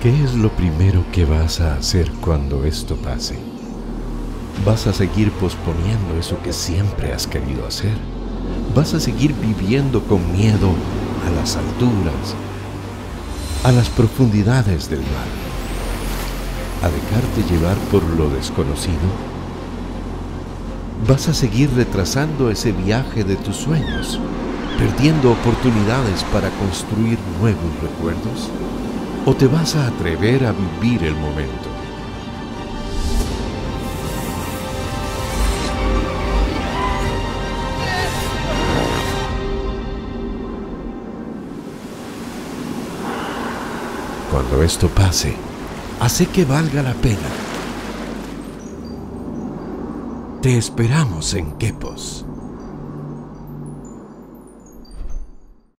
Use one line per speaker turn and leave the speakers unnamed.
¿Qué es lo primero que vas a hacer cuando esto pase? ¿Vas a seguir posponiendo eso que siempre has querido hacer? ¿Vas a seguir viviendo con miedo a las alturas, a las profundidades del mar? ¿A dejarte llevar por lo desconocido? ¿Vas a seguir retrasando ese viaje de tus sueños, perdiendo oportunidades para construir nuevos recuerdos? ¿O te vas a atrever a vivir el momento? Cuando esto pase, hace que valga la pena. Te esperamos en Quepos.